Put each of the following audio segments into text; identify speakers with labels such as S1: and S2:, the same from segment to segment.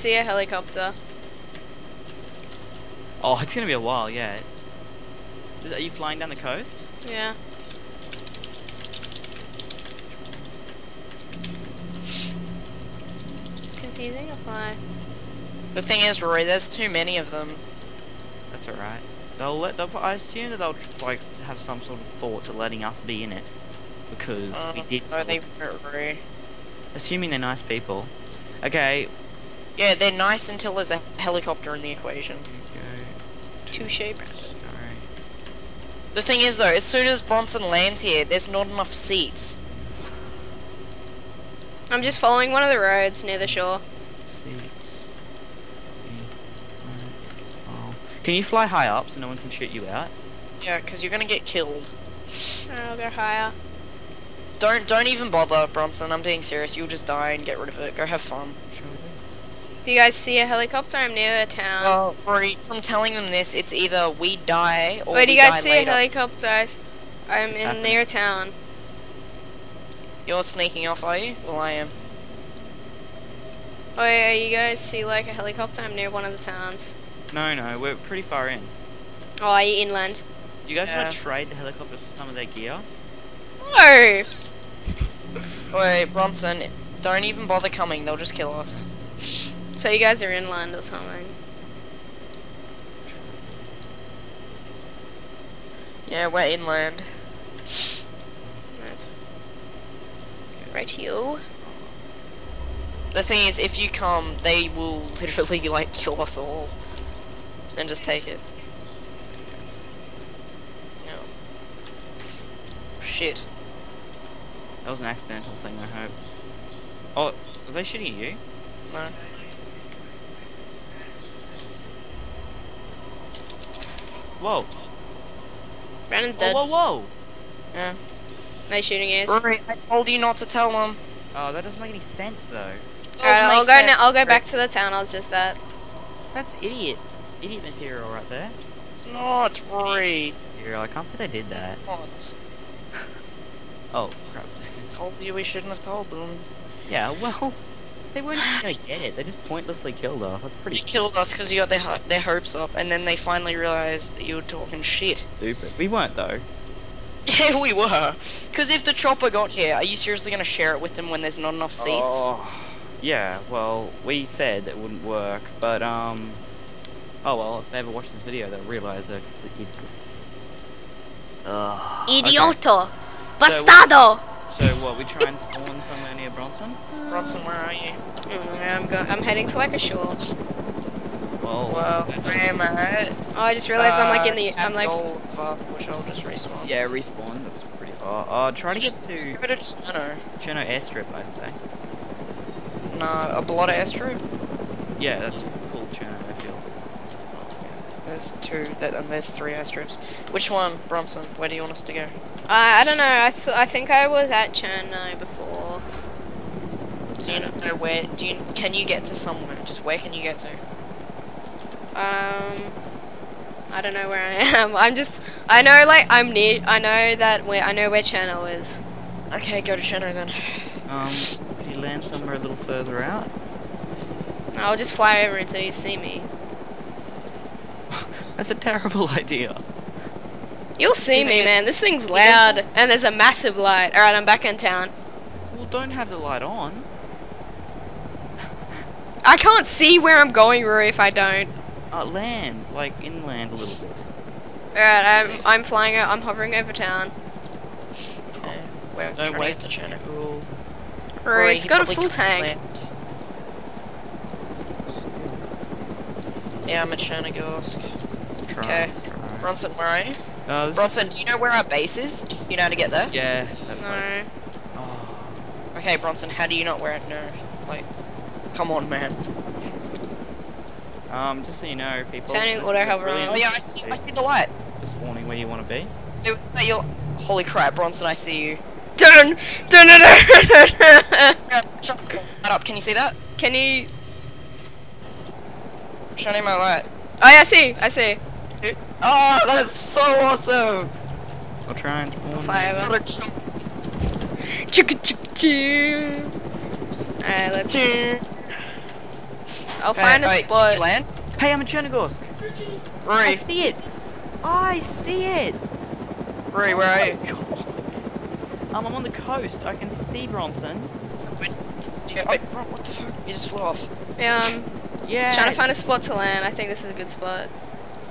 S1: see a helicopter?
S2: Oh, it's gonna be a while, yeah. Is- Are you flying down the coast?
S1: Yeah. It's confusing to fly.
S3: The thing is, Rory, there's too many of them.
S2: That's alright. They'll let. They'll, I assume that they'll like have some sort of thought to letting us be in it, because we
S3: Uh,
S2: did.
S3: no, they weren't, Rory.
S2: Assuming they're nice people. Okay.
S3: Yeah, they're nice until there's a helicopter in the equation.
S1: Two shape.
S2: Alright.
S3: The thing is, though, as soon as Bronson lands here, there's not enough seats.
S1: I'm just following one of the roads near the shore.
S2: Seats. Oh. Can you fly high up so no one can shoot you out?
S3: Yeah, because you're gonna get killed.
S1: I'll go higher.
S3: Don't don't even bother, Bronson. I'm being serious. You'll just die and get rid of it. Go have fun.
S2: Sure we do.
S1: Do you guys see a helicopter? I'm near a town.
S3: Well, Rory, from telling them this, it's either we die or
S1: Wait, do you guys see
S3: later.
S1: a helicopter? I- I'm in
S2: happening?
S1: near a town.
S3: You're sneaking off, are you? Well, I am.
S1: Oh yeah, you guys see like a helicopter? I'm near one of the towns.
S2: No, no, we're pretty far in.
S1: Oh, are you inland?
S2: Do you guys
S3: Yeah.
S2: want to trade the helicopter for some of their gear?
S1: No!
S3: Wait, Bronson, don't even bother coming. They'll just kill us.
S1: So you guys are inland or something.
S3: Yeah, we're inland.
S1: Right. Right you.
S3: The thing is, if you come, they will literally like kill us all, and just take it. No. Shit.
S2: That was an accidental thing, I hope. Oh, are they shooting at you?
S3: No.
S2: Whoa.
S1: Brandon's
S2: Whoa,
S1: dead.
S2: whoa, whoa!
S3: Yeah.
S1: They shooting is.
S3: Rory, I told you not to tell them.
S2: Oh, that doesn't make any sense, though.
S1: Alright, I'll go now. I'll go back to the town. I was just at.
S2: That's idiot. Idiot material right there.
S3: It's not, Rory.
S2: Material, I can't believe they did that.
S3: Not.
S2: Oh, crap.
S3: Told you we shouldn't have told them.
S2: Yeah, well, they weren't even gonna get it. They just pointlessly killed us. That's
S3: They
S2: pretty
S3: killed us because you got their their hopes up, and then they finally realized that you were talking shit.
S2: stupid. We weren't, though.
S3: Yeah, we were. Because if the chopper got here, are you seriously gonna share it with them when there's not enough seats?
S2: Oh, yeah, well, we said it wouldn't work, but, um... Oh, well, if they ever watch this video, they'll realize they're complete idiots. Ugh. okay.
S1: Bastardo!
S2: So, what, we try and spawn somewhere near Bronson?
S3: Bronson, where are you?
S1: I'm go I'm heading to like a shore.
S2: Well,
S3: Well, where am I?
S1: Oh, I just realized I'm like in the.
S3: Uh,
S1: I'm like.
S3: Gold, which I'll just respawn.
S2: yeah, respawn, that's pretty far. Uh, try to get
S3: just
S2: to
S3: go to Cherno.
S2: Cherno Airstrip, I'd say.
S3: No, Balota airstrip.
S2: Yeah, that's cool, Cherno, I feel.
S3: There's two, that, and there's three airstrips. Which one, Bronson? Where do you want us to go?
S1: I I don't know. I th I think I was at Cherno before.
S3: Do you know where? Do you can you get to somewhere? Just where can you get to?
S1: Um, I don't know where I am. I'm just. I know like I'm near. I know that where I know where Cherno is.
S3: Okay, go to Cherno then.
S2: Um, if you land somewhere a little further out,
S1: I'll just fly over until you see me.
S2: That's a terrible idea.
S1: You'll see me, man. This thing's loud, and there's a massive light. All right, I'm back in town.
S2: Well, don't have the light on.
S1: I can't see where I'm going, Rory, if I don't.
S2: Uh, land, like inland a little bit.
S1: All right, I'm I'm flying out. I'm hovering over town.
S3: Okay, we're
S2: Don't
S3: trying to
S2: waste
S3: get to Cherno.
S2: Cool.
S1: Rory, it's
S3: he
S1: got a full tank.
S3: land. Yeah, I'm at Chernogorsk.
S2: Try,
S3: Okay.
S2: try.
S3: Bronson, where are you?
S2: Uh,
S3: Bronson, do you know where our base is? You know how to get there?
S2: yeah.
S1: No.
S2: Oh.
S3: Okay, Bronson, how do you not wear it? No, like, come on, man.
S2: Um, just so you know, people.
S1: Turning
S2: this
S1: auto
S2: is a
S1: hover on.
S3: Oh yeah, I see, I see the light.
S2: Just warning where you want to be.
S3: Dude, hey, you're- Holy crap, Bronson, I see you.
S1: Dun, dun, dun, dun, dun, dun.
S3: Yeah, shut that up. Can you see that?
S1: Can you?
S3: I'm shining my light.
S1: Oh yeah, I see. I see.
S3: Oh, that's so awesome!
S2: I'll try and spawn.
S1: Fire
S3: him.
S1: Chicka chicka choo! Alright, let's. I'll find a
S3: wait,
S1: spot.
S3: Land.
S2: Hey, I'm in Chernogorsk. I
S3: Rory,
S2: see it. I see it.
S3: Rory, where are you?
S2: Um, I'm on the coast. I can see Bronson.
S3: So, wait, yeah, wait, bro, what the fuck? You just flew off.
S1: Yeah, I'm
S2: Yeah.
S1: trying to find a spot to land. I think this is a good spot.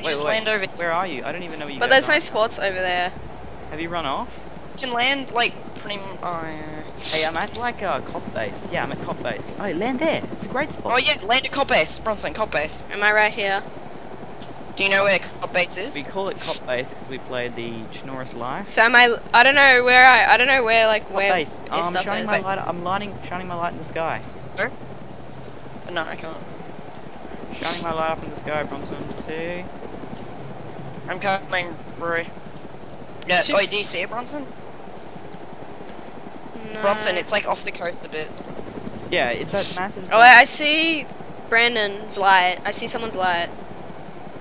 S3: You
S2: Wait,
S3: just
S2: wait,
S3: land over.
S2: Where are you? I don't even know where you
S1: But there's no
S2: are.
S1: spots over there.
S2: Have you run off?
S3: You can land like pretty. m- Oh yeah.
S2: Hey, I'm at like uh, cop base. Yeah, I'm at cop base. Oh, land there. It's a great spot.
S3: Oh yeah, land at cop base, Bronson, cop base.
S1: Am I right here?
S3: Do you know where cop base is?
S2: We call it cop base because we played the Chernarus Life.
S1: So am I? I don't know where I. I don't know where like
S2: Cop
S1: where
S2: base.
S1: this
S2: Um,
S1: stuff
S2: shining
S1: is.
S2: my light. I'm lighting, shining my light in the sky.
S3: No, I can't.
S2: Shining my light up in the sky, Bronson. See?
S3: I'm coming, Rory. Yeah.
S1: Should-
S3: Oh, do you see it, Bronson?
S1: No.
S3: Bronson, it's like off the coast a bit.
S2: Yeah, it's that massive.
S1: Oh, wait, I see Brandon's light. I see someone's light.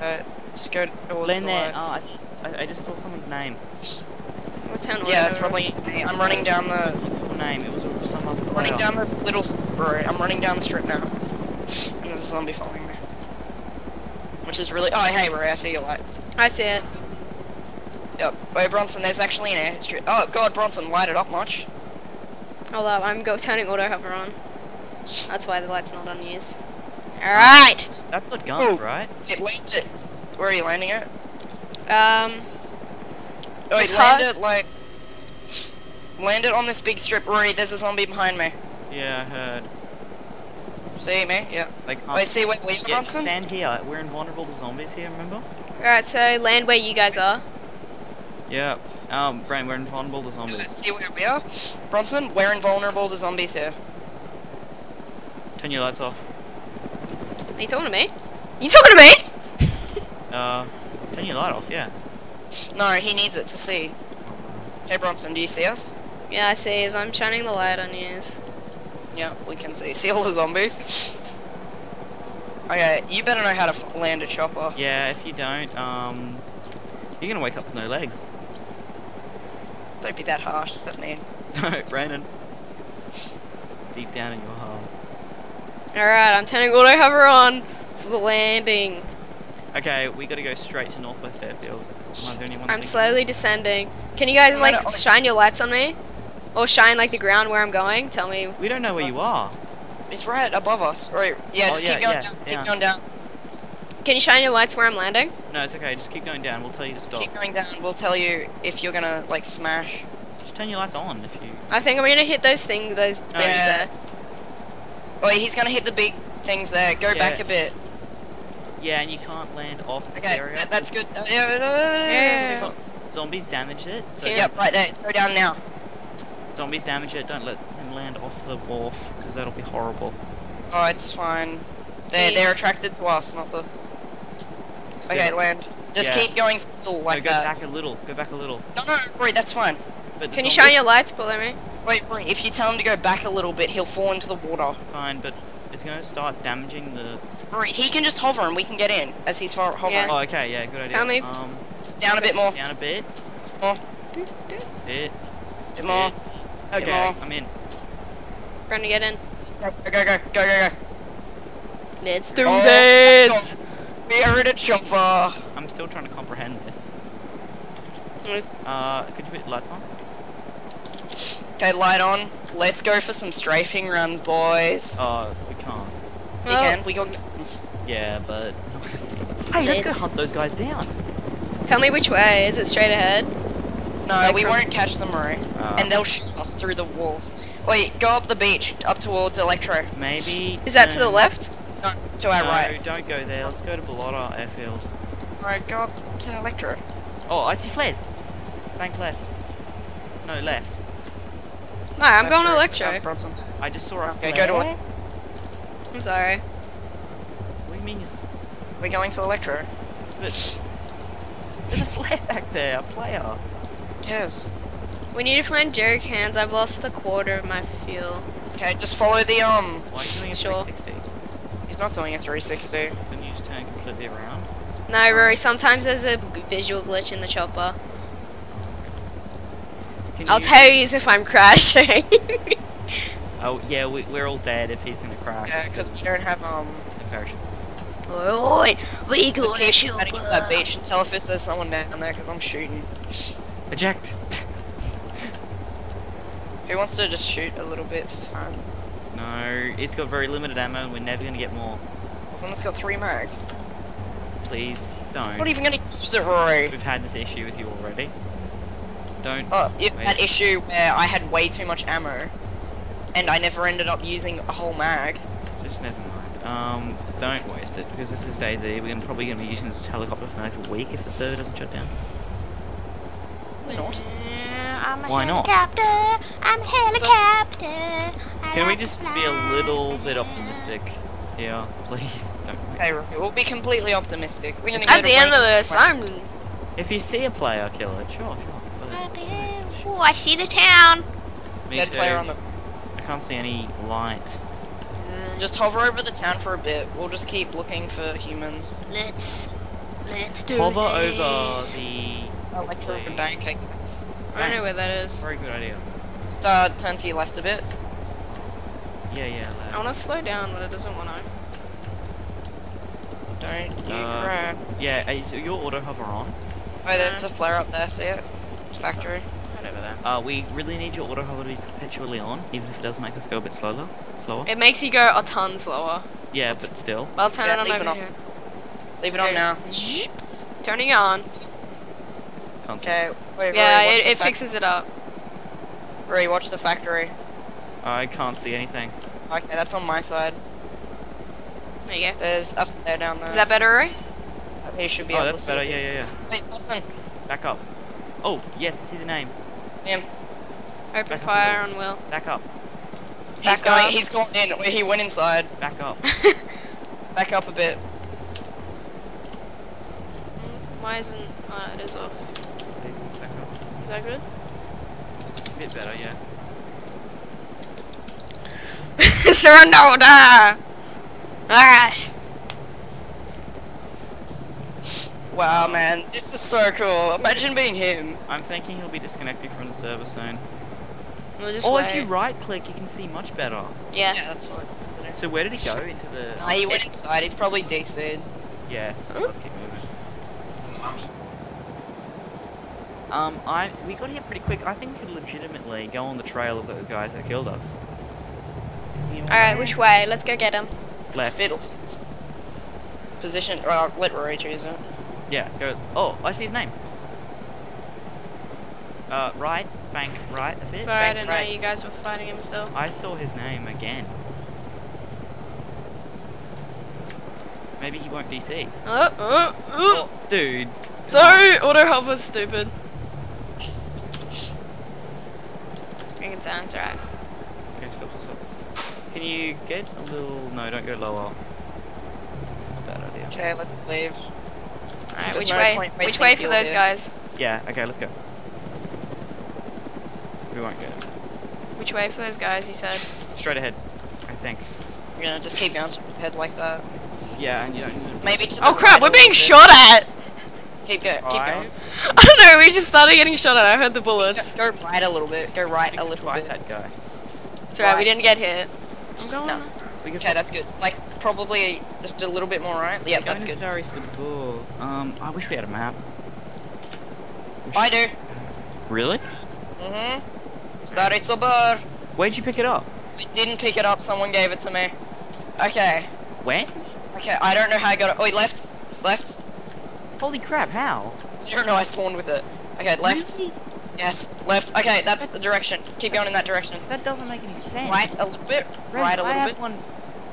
S3: Uh, just go towards
S2: land
S3: the
S2: there.
S3: lights.
S2: Oh, I, I- I just saw someone's name.
S1: What town?
S3: yeah, it's
S1: order?
S3: probably. I'm running down the.
S2: Full name. It was some other
S3: Running
S2: player.
S3: down this little. s- Rory, I'm running down the strip now. And there's a zombie following me. Which is really. Oh, hey, Rory, I see your light.
S1: I see it.
S3: Yep. Wait, Bronson, there's actually an airstrip. Oh, God, Bronson, light it up much.
S1: Hold up, I'm go turning auto hover on. That's why the light's not on use. Alright!
S2: That's not guns,
S3: Oh.
S2: right?
S3: It landed. Where are you landing it?
S1: Um,
S3: Oh,
S1: It's
S3: it
S1: hard-
S3: landed like. Landed on this big strip. Rory, there's a zombie behind me.
S2: Yeah, I heard.
S3: See me? Yeah.
S2: Like, can't.
S3: Wait, see where we are,
S2: yeah,
S3: Bronson?
S2: stand here. We're invulnerable to zombies here. Remember?
S1: Alright, so land where you guys are.
S2: Yeah. Um, Brian, we're invulnerable to zombies.
S3: See where we are? Bronson, we're invulnerable to zombies here.
S2: Turn your lights off.
S1: Are you talking to me? You talking to me?
S2: Uh, turn your light off. Yeah.
S3: No, he needs it to see. Hey, Bronson, do you see us?
S1: Yeah, I see. As I'm shining the light on use.
S3: Yeah, we can see. See all the zombies? Okay, you better know how to f- land a chopper.
S2: Yeah. If you don't, um, you're gonna wake up with no legs.
S3: Don't be that harsh. That's mean.
S2: No, Brandon. Deep down in your heart.
S1: Alright, I'm turning auto hover on for the landing.
S2: Okay, we gotta go straight to Northwest Airfield. Am I the only one
S1: I'm
S2: thinking?
S1: slowly descending. Can you guys like shine your lights on me? Or shine like the ground where I'm going? Tell me.
S2: We don't know where you are.
S3: It's right above us. Right. Yeah,
S2: Oh,
S3: just
S2: yeah,
S3: keep going
S2: yeah,
S3: down.
S2: yeah.
S3: Keep going down.
S1: Can you shine your lights where I'm landing?
S2: No, it's okay. Just keep going down. We'll tell you to stop.
S3: Keep going down. We'll tell you if you're gonna like smash.
S2: Just turn your lights on if you.
S1: I think I'm gonna hit those things, those oh, things
S3: yeah.
S1: there.
S3: Oh, he's gonna hit the big things there. Go back a bit.
S2: Yeah, and you can't land off the
S3: Okay,
S2: area.
S3: that, that's good. Yeah, yeah, yeah,
S1: Yeah.
S2: Zo- Zombies damaged it. So
S1: Yeah.
S3: Yep, right there. Go down now.
S2: Zombies damage it. Don't let him land off the wharf because that'll be horrible.
S3: Oh, it's fine. They're, they're attracted to us, not the.
S2: Just
S3: Okay,
S2: go-
S3: land. Just
S2: Yeah.
S3: keep going still like
S2: no, go
S3: that.
S2: back a little. Go back a little.
S3: No, no, Rory, that's fine.
S2: But
S1: Can you shine your lights below me?
S3: Wait, Rory, if you tell him to go back a little bit, he'll fall into the water.
S2: Fine, but it's gonna start damaging the.
S3: Rory, he can just hover and we can get in as he's far hovering.
S1: Yeah.
S2: Oh, okay. Yeah, good idea.
S1: Tell me-
S2: Um,
S3: Just down a bit more.
S2: down a bit.
S3: More.
S2: Bit.
S3: bit more.
S2: Okay,
S3: more.
S2: I'm in.
S1: Trying to get in.
S3: Go, go, go, go, go, go.
S1: Let's do
S3: Oh,
S1: this!
S3: We're in a chopper.
S2: I'm still trying to comprehend this.
S1: Mm.
S2: Uh, could you put lights on?
S3: Okay, light on. Let's go for some strafing runs, boys.
S2: Oh, we can't.
S3: we
S1: Well,
S3: can. We got guns.
S2: Yeah, but. hey, let's go
S1: Let's-
S2: hunt those guys down.
S1: Tell me which way. Is it straight ahead?
S3: No,
S1: Like
S3: we
S1: from-
S3: won't catch them, Rory.
S2: Uh,
S3: and they'll shoot us through the walls. Wait, go up the beach, up towards Electro.
S2: maybe.
S1: Is that to the left?
S3: No, to our
S2: no,
S3: right.
S2: don't go there. Let's go to Balota Airfield.
S3: Alright, go up to Electro.
S2: Oh, I see flares. Bank left. No, left.
S1: No, I'm
S3: Left,
S1: going to Electro.
S3: uh, Bronson.
S2: I just saw a
S3: Okay,
S2: flare.
S3: go to it.
S1: I'm sorry.
S2: What do you mean? You s-
S3: We're going to Electro.
S2: but there's a flare back there. A player.
S3: Who cares?
S1: We need to find jerry cans. I've lost the quarter of my fuel.
S3: Okay, just follow the, um...
S2: Why are you doing a
S1: Sure.
S2: 360?
S3: He's not doing a 360.
S2: Then you just turn completely around.
S1: No, Rory, sometimes there's a visual glitch in the chopper.
S2: Can
S1: I'll
S2: you-
S1: tell you if I'm crashing.
S2: Oh yeah, we, we're all dead if he's gonna crash.
S3: Yeah, because we don't have, um...
S2: parachutes.
S1: Oi, we
S3: Just
S1: gonna
S3: keep
S1: shoot
S3: trying to get that beach and tell if there's someone down there because I'm shooting.
S2: Eject!
S3: Who wants to just shoot a little bit for fun?
S2: no, it's got very limited ammo and we're never gonna get more.
S3: Someone's got three mags.
S2: Please, don't.
S3: I'm not even gonna use it, Rory.
S2: We've had this issue with you already. Don't.
S3: Oh, you
S2: Wait.
S3: that issue where I had way too much ammo, and I never ended up using a whole mag.
S2: Just never mind. Um, don't waste it because this is DayZ. We're gonna, probably gonna be using this helicopter for like a week if the server doesn't shut down.
S3: Why not?
S1: I'm a
S2: Why not?
S1: helicopter. I'm a helicopter. I
S2: Can we
S1: like to
S2: just be a little bit optimistic Yeah, please? Don't.
S3: Okay, we'll be completely optimistic. We're gonna
S1: At
S3: get
S1: the end of this, I'm.
S2: If you see a player, kill it. Sure, sure.
S1: At
S2: But
S1: the end. Ooh, I see the town.
S2: me
S3: dead
S2: too.
S3: player on the.
S2: I can't see any light. Mm.
S3: Just hover over the town for a bit. We'll just keep looking for humans.
S1: Let's let's do it.
S2: Hover over
S1: this.
S2: the.
S3: Electric
S2: the-
S3: bank, I guess.
S1: I don't know where that is.
S2: Very good idea.
S3: Start turn to your left a bit.
S2: Yeah, yeah.
S1: I want to slow down, but it doesn't want to.
S3: Don't you
S2: Uh,
S3: crap.
S2: Yeah, is your auto hover on?
S3: Oh, there's a flare up there. See it? Factory.
S1: Right over there.
S2: Uh, we really need your auto hover to be perpetually on, even if it does make us go a bit slower. Slower.
S1: It makes you go a ton slower.
S2: Yeah, but still.
S1: I'll turn
S3: Yeah,
S1: it on
S3: leave it
S1: over
S3: on.
S1: here.
S3: Leave it on now.
S1: Shh. Turning it on.
S2: Can't.
S3: Okay. Wait,
S1: Yeah,
S3: Rory,
S1: it, it fixes it up.
S3: Rory, watch the factory.
S2: I can't see anything.
S3: Okay, that's on my side.
S1: There you go.
S3: There's up there, down there.
S1: Is that better, Rory?
S3: He should be
S2: Oh,
S3: able
S2: that's
S3: to
S2: better.
S3: see.
S2: Yeah, yeah, yeah.
S3: Wait, listen.
S2: Back up. Oh, yes, I see the name.
S3: Him.
S1: Open
S2: Back up
S1: fire on Will.
S2: Back up.
S3: He's
S1: Back
S3: going.
S1: up.
S3: He's gone in. He went inside.
S2: Back up.
S3: Back up a bit.
S1: Why isn't... Oh, it is off.
S2: Back up.
S1: Is that good?
S2: A bit better, yeah.
S1: Surrender order! Alright.
S3: Wow, man, this is so cool. Imagine being him.
S2: I'm thinking he'll be disconnected from the server soon.
S1: We'll just
S2: Or
S1: wait.
S2: if you right click, you can see much better.
S1: Yeah.
S3: Yeah, that's what. That's it.
S2: So where did he go? Into the.
S3: Nah, he went inside. He's probably DC'd.
S2: Yeah.
S1: Ooh.
S2: Let's keep moving. Um, I we got here pretty quick. I think we could legitimately go on the trail of those guys that killed us.
S1: Alright, which way? Let's go get him.
S2: Left.
S3: Middle. Position. Uh, let Rory choose it.
S2: Yeah. Go. Oh, I see his name. Uh, right. Bank. Right. A bit.
S1: Sorry, I didn't
S3: right.
S1: know you guys were fighting him still.
S2: I saw his name again. Maybe he won't DC.
S1: Oh, oh, oh.
S2: Dude.
S1: Sorry, auto help was stupid. Bring it down, it's alright.
S2: Okay, stop, stop, stop. Can you get a little? No, don't go lower. That's a bad idea.
S3: Okay, let's leave.
S1: Alright, which
S3: no
S1: way? Which way for those
S3: here.
S1: guys?
S2: Yeah. Okay, let's go. We won't go.
S1: Which way for those guys, he said.
S2: Straight ahead. I think.
S3: We're gonna just keep bouncing head like that.
S2: Yeah, and you don't. need to-
S3: Maybe to
S1: Oh crap,
S3: right
S1: we're being shot at!
S3: Bit. Keep go. Keep going.
S1: I don't know, we just started getting shot at. I heard the bullets.
S3: Go, go right a little bit. Go right a little bit.
S2: that guy.
S1: It's alright, we didn't get hit. I'm going.
S3: No. Okay, that's good. Like probably just a little bit more right. Yeah, that's good.
S2: Um, I wish we had a map.
S3: I do.
S2: Really?
S3: Mm-hmm. Stary Sobor.
S2: Where'd you pick it up?
S3: I didn't pick it up. Someone gave it to me. Okay.
S2: When?
S3: Okay. I don't know how I got it. Oh, wait, left. Left.
S2: Holy crap! How?
S3: I don't know. I spawned with it. Okay, left.
S2: Really?
S3: Yes, left. Okay, that's the direction. Keep going in that direction.
S2: That doesn't make any sense.
S3: Right a little bit.
S2: Ren,
S3: Right a little I
S2: have
S3: bit.
S2: one.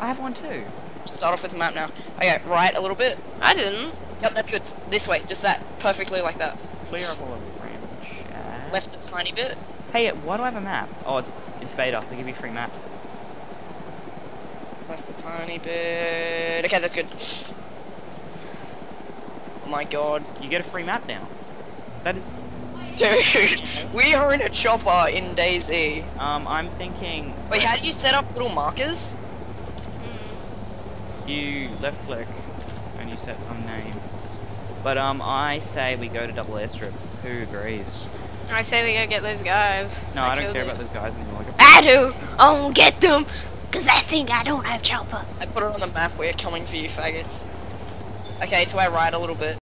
S2: I have one too.
S3: Start off with the map now. Okay, right a little bit.
S1: I didn't.
S3: Yep, that's good. This way. Just that. Perfectly like that.
S2: Clear up all of Ram chat.
S3: Left a tiny bit.
S2: Hey, why do I have a map? Oh, it's it's beta. They give you free maps.
S3: Left a tiny bit. Okay, that's good. Oh my god.
S2: You get a free map now. That is.
S3: Dude, we are in a chopper in DayZ.
S2: Um, I'm thinking.
S3: Wait, how do you set up little markers?
S2: You left click and you set some name. But um, I say we go to double airstrip. Who agrees?
S1: I say we go get those guys.
S2: No,
S1: that
S2: I don't
S1: killed
S2: care about those guys anymore. Like,
S1: I do. Oh, get them. Cause I think I don't have chopper.
S3: I put it on the map. We're coming for you, faggots. Okay, to our right a little bit.